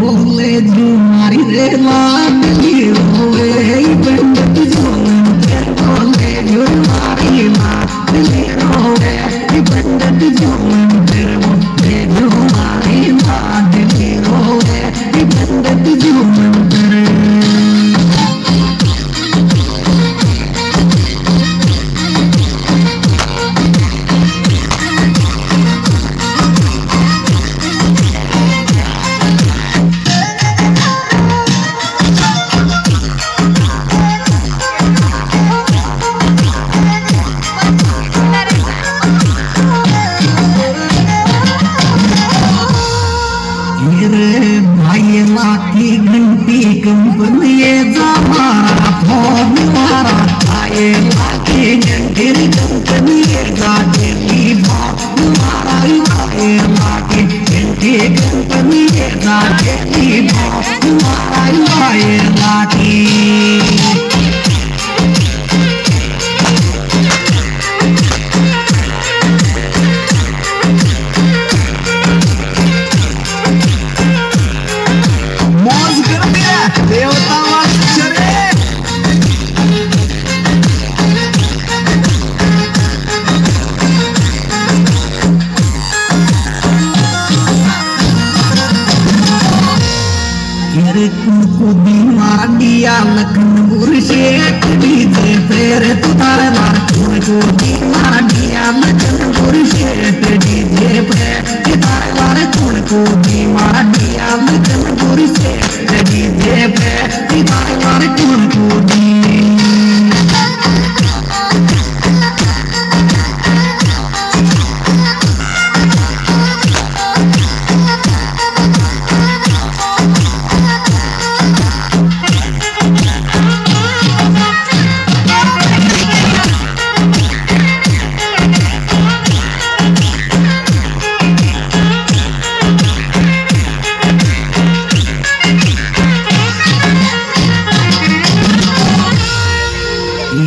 बोले जूं मारी रे लाडली कंपनी जा मारा फ़ोन मारा, आए लाठी घंटी कंपनी जा दिल्ली बाप मारा, आए लाठी घंटी कंपनी जा दिल्ली बाप मारा, आए लाठी तेरे को बीमार दिया लखन गुरशे दे तेरे तुतार मार को बीमार दिया लखन दे डीजे पे तुतार मार को बीमार